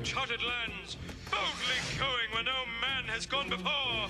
uncharted lands, boldly going where no man has gone before.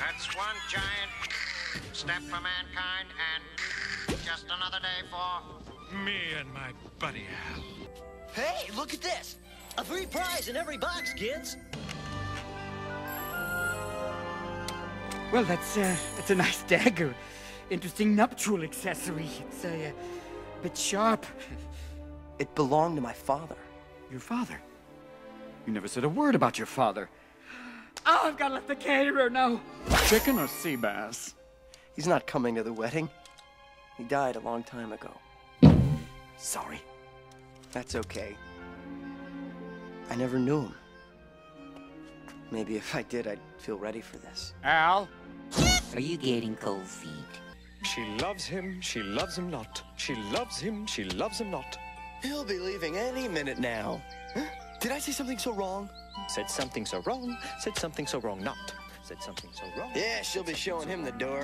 That's one giant step for mankind and just another day for Me and my buddy Hal. Hey, look at this! A free prize in every box, kids! Well, that's, uh, that's a nice dagger. Interesting nuptial accessory. It's a uh, bit sharp. It belonged to my father. Your father? You never said a word about your father. Oh, I've got to let the caterer know. Chicken or sea bass? He's not coming to the wedding. He died a long time ago. Sorry. That's okay. I never knew him. Maybe if I did, I'd feel ready for this. Al? Are you getting cold feet? She loves him, she loves him not. She loves him, she loves him not. He'll be leaving any minute now. Huh? Did I say something so wrong? Said something so wrong, said something so wrong not. Said something so wrong. Yeah, she'll be showing him the door.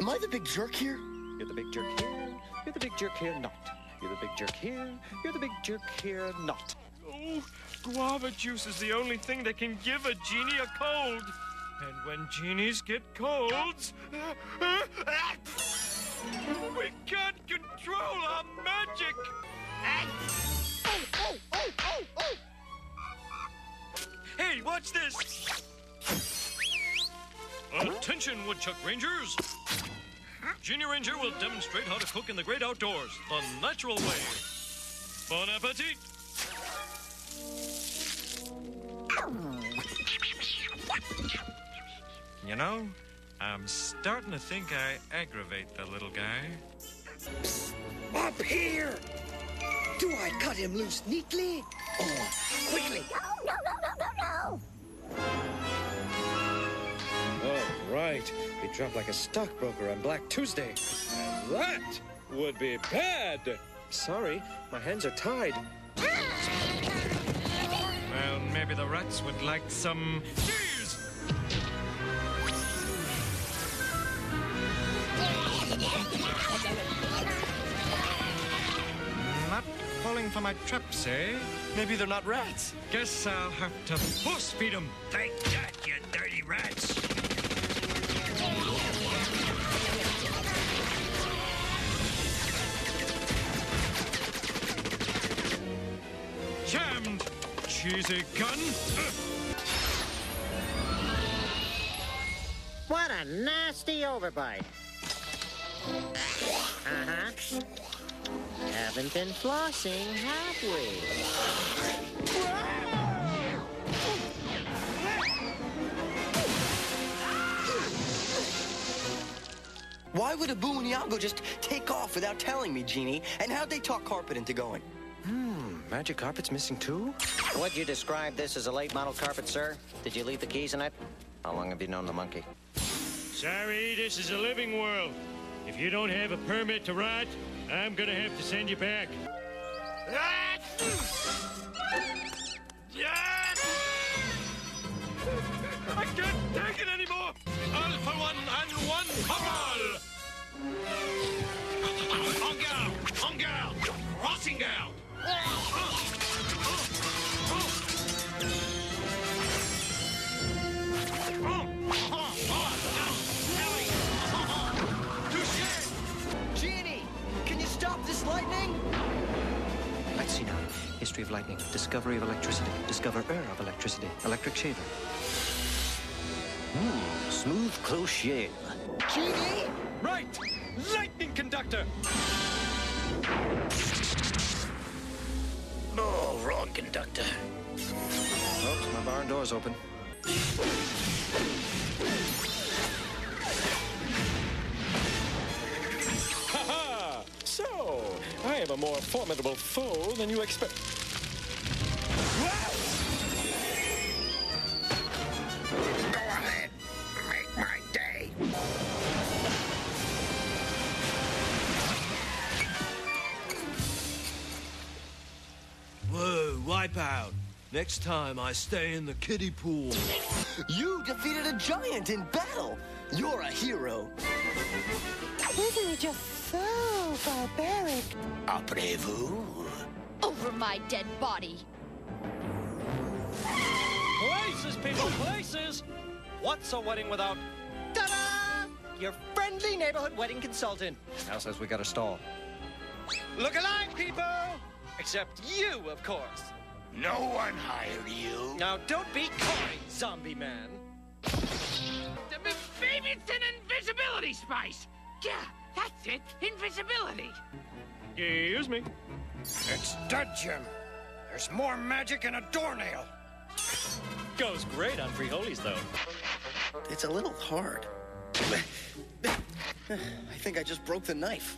Am I the big jerk here? You're the big jerk here, you're the big jerk here not. You're the big jerk here, you're the big jerk here not. Oh, guava juice is the only thing that can give a genie a cold. And when genies get colds, we can't control our magic. Hey, watch this! Attention, Woodchuck Rangers! Junior Ranger will demonstrate how to cook in the great outdoors, the natural way. Bon appetit! You know, I'm starting to think I aggravate the little guy. Up here! Do I cut him loose neatly? Or quickly? No, no, no, no, no, no. Oh, right. He dropped like a stockbroker on Black Tuesday. And that would be bad. Sorry, my hands are tied. Ah! Well, maybe the rats would like some hmm. Falling for my traps, eh? Maybe they're not rats. Guess I'll have to force feed them. Take that, you dirty rats! Jammed, cheesy gun. What a nasty overbite. Uh-huh. Haven't been flossing, have we? Why would Abu and Iago just take off without telling me, Genie? And how'd they talk carpet into going? Hmm, magic carpet's missing too? Would you describe this as a late model carpet, sir? Did you leave the keys in it? How long have you known the monkey? Sorry, this is a living world. If you don't have a permit to ride, I'm gonna have to send you back. I can't take it anymore! One and one for all! On girl! History of lightning, discovery of electricity, discoverer of electricity, electric shaver. Hmm, smooth close shave. Genie! Right! Lightning conductor! Oh, wrong conductor. Oops, my barn door's open. Ha-ha! So, I am a more formidable foe than you expect. Next time I stay in the kiddie pool. You defeated a giant in battle. You're a hero. Isn't it just so barbaric? Après vous. Over my dead body. Places, people, places! What's a wedding without... Ta-da! Your friendly neighborhood wedding consultant. Now says we got a stall. Look alive, people! Except you, of course. No one hired you. Now, don't be coy, zombie man. Maybe it's an invisibility spice. Yeah, that's it. Invisibility. Excuse me. It's dead, Jim. There's more magic in a doornail. Goes great on Frijoles, though. It's a little hard. I think I just broke the knife.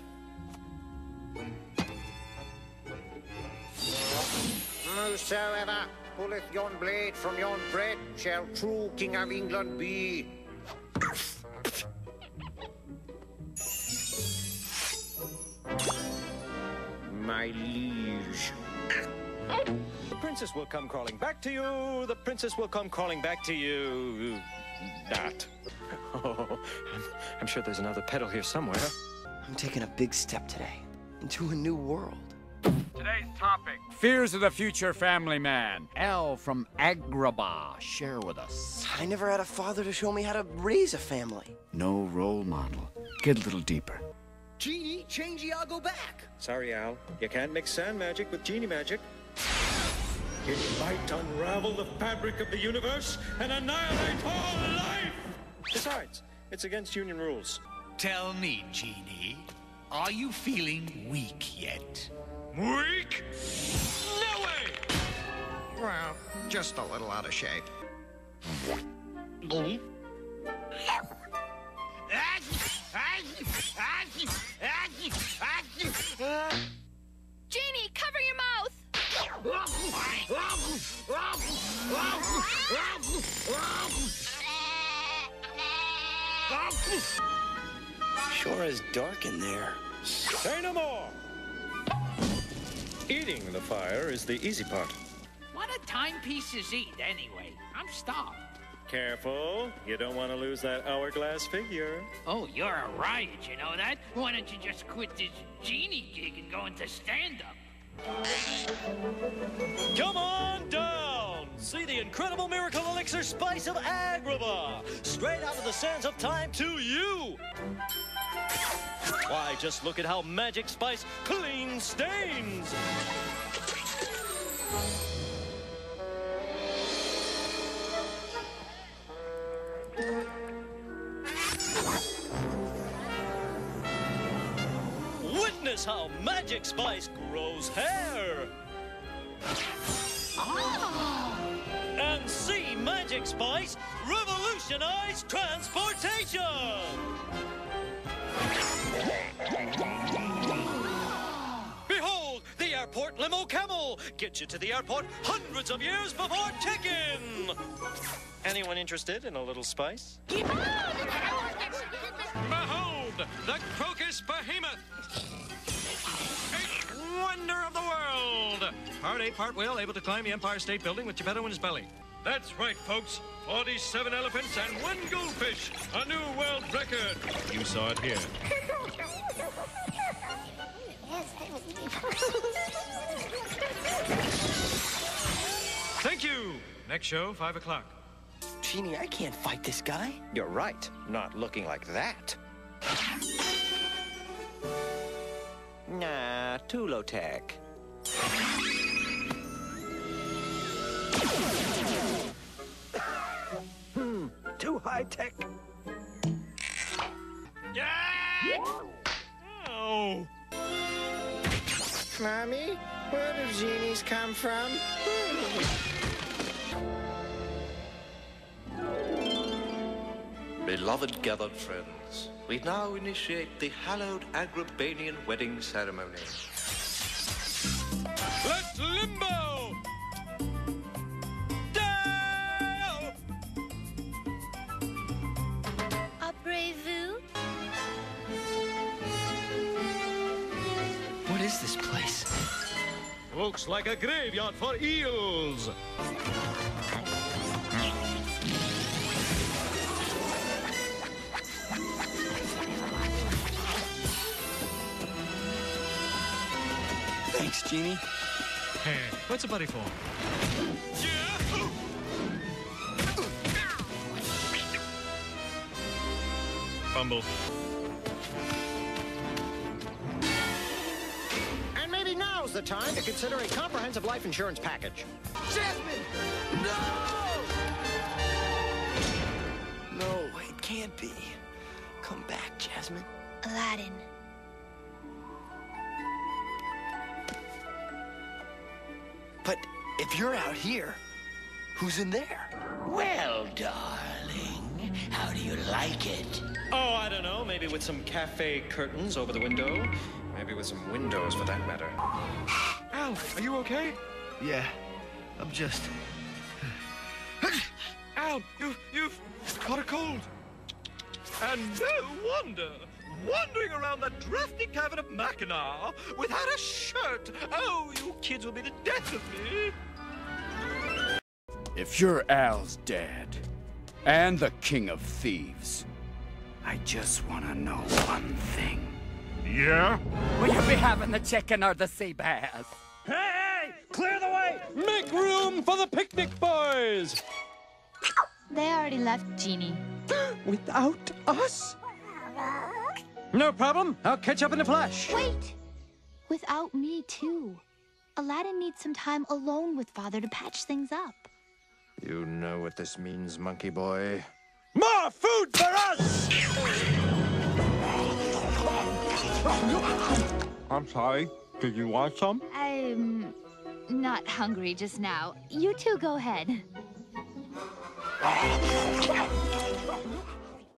Whosoever pulleth yon blade from yon bread shall true King of England be. My liege. The princess will come crawling back to you. The princess will come crawling back to you. Not. Oh, I'm, I'm sure there's another pedal here somewhere. I'm taking a big step today into a new world. Today's topic Fears of the Future Family Man. Al from Agrabah. Share with us. I never had a father to show me how to raise a family. No role model. Get a little deeper. Genie, change Iago back. Sorry, Al. You can't mix sand magic with genie magic. It might unravel the fabric of the universe and annihilate all life! Besides, it's against union rules. Tell me, Genie, are you feeling weak yet? Weak? No way! Well, just a little out of shape. Genie, cover your mouth! Sure is dark in there. Say no more! Eating the fire is the easy part. What do timepieces eat, anyway? I'm starved. Careful, you don't want to lose that hourglass figure. Oh, you're a riot, you know that? Why don't you just quit this genie gig and go into stand-up? Come on down! See the incredible miracle elixir spice of Agrabah! Straight out of the sands of time to you! Why, just look at how Magic Spice clean stains! Witness how Magic Spice grows hair! Ah. And see Magic Spice revolutionize transportation! Behold, the airport limo camel! Get you to the airport hundreds of years before check-in! Anyone interested in a little spice? Behold, the crocus behemoth! A wonder of the world! Part ape, part whale, able to climb the Empire State Building with Geppetto in his belly. That's right, folks. 47 elephants and one goldfish. A new world record. You saw it here. Thank you. Next show, 5 o'clock. Genie, I can't fight this guy. You're right. Not looking like that. Nah, too low tech. Hmm, too high tech. Yeah! Oh. Mommy, where do genies come from? Beloved gathered friends, we now initiate the hallowed Agrabanian wedding ceremony. Looks like a graveyard for eels. Thanks, Genie. Hey, what's a buddy for? Fumble. The time to consider a comprehensive life insurance package. Jasmine! No! No, it can't be. Come back, Jasmine. Aladdin. But if you're out here, who's in there? Well, darling, how do you like it? Oh, I don't know. Maybe with some cafe curtains over the window. Maybe with some windows, for that matter. Al, are you okay? Yeah, I'm just. Al, you, you've caught a cold. And no wonder. Wandering around that drafty cavern of Mackinac without a shirt. Oh, you kids will be the death of me. If you're Al's dad and the king of thieves, I just want to know one thing. Yeah? Will you be having the chicken or the sea bass? Hey! Clear the way! Make room for the picnic boys! They already left, Genie. Without us? No problem. I'll catch up in a flash. Wait! Without me, too. Aladdin needs some time alone with Father to patch things up. You know what this means, monkey boy. More food for us! I'm sorry. Did you want some? I'm not hungry just now. You two go ahead.